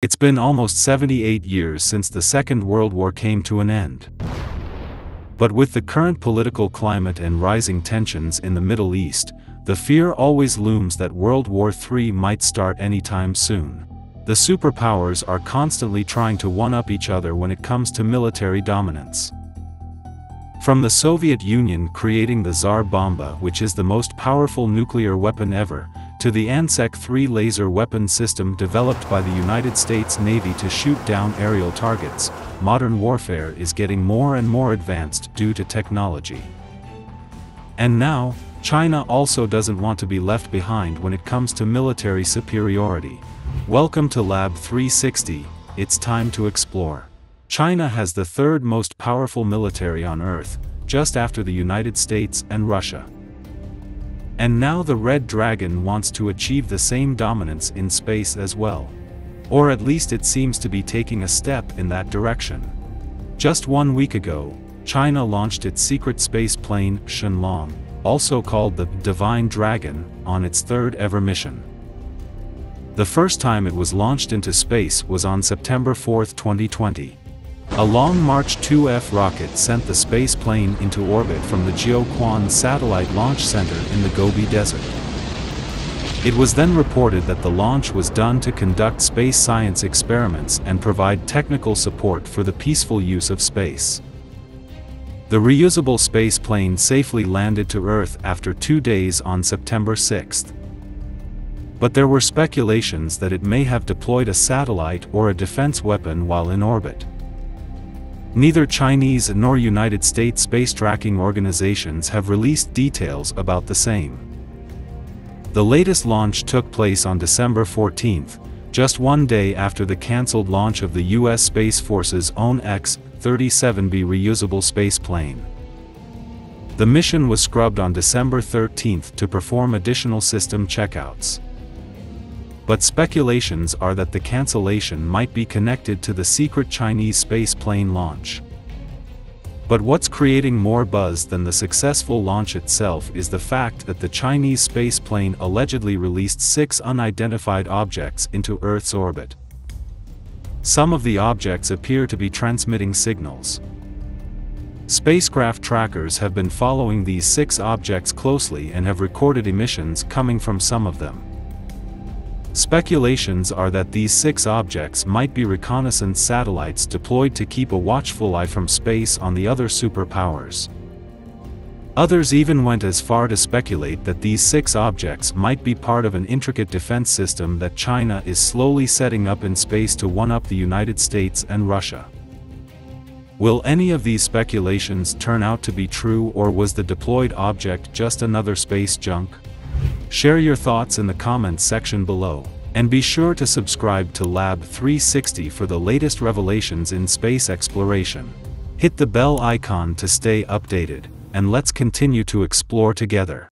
It's been almost 78 years since the Second World War came to an end. But with the current political climate and rising tensions in the Middle East, the fear always looms that World War III might start anytime soon. The superpowers are constantly trying to one-up each other when it comes to military dominance. From the Soviet Union creating the Tsar Bomba which is the most powerful nuclear weapon ever, to the AN/SEQ-3 laser weapon system developed by the United States Navy to shoot down aerial targets, modern warfare is getting more and more advanced due to technology. And now, China also doesn't want to be left behind when it comes to military superiority. Welcome to Lab 360, it's time to explore. China has the third most powerful military on Earth, just after the United States and Russia. And now the Red Dragon wants to achieve the same dominance in space as well. Or at least it seems to be taking a step in that direction. Just one week ago, China launched its secret space plane, Shenlong, also called the Divine Dragon, on its third ever mission. The first time it was launched into space was on September 4, 2020. A Long March 2F rocket sent the space plane into orbit from the Jiuquan Satellite Launch Center in the Gobi Desert. It was then reported that the launch was done to conduct space science experiments and provide technical support for the peaceful use of space. The reusable space plane safely landed to Earth after two days on September 6. But there were speculations that it may have deployed a satellite or a defense weapon while in orbit. Neither Chinese nor United States space tracking organizations have released details about the same. The latest launch took place on December 14, just one day after the cancelled launch of the U.S. Space Force's own X-37B reusable space plane. The mission was scrubbed on December 13 to perform additional system checkouts but speculations are that the cancellation might be connected to the secret Chinese space plane launch. But what's creating more buzz than the successful launch itself is the fact that the Chinese space plane allegedly released six unidentified objects into Earth's orbit. Some of the objects appear to be transmitting signals. Spacecraft trackers have been following these six objects closely and have recorded emissions coming from some of them. Speculations are that these six objects might be reconnaissance satellites deployed to keep a watchful eye from space on the other superpowers. Others even went as far to speculate that these six objects might be part of an intricate defense system that China is slowly setting up in space to one-up the United States and Russia. Will any of these speculations turn out to be true or was the deployed object just another space junk? Share your thoughts in the comments section below, and be sure to subscribe to Lab 360 for the latest revelations in space exploration. Hit the bell icon to stay updated, and let's continue to explore together.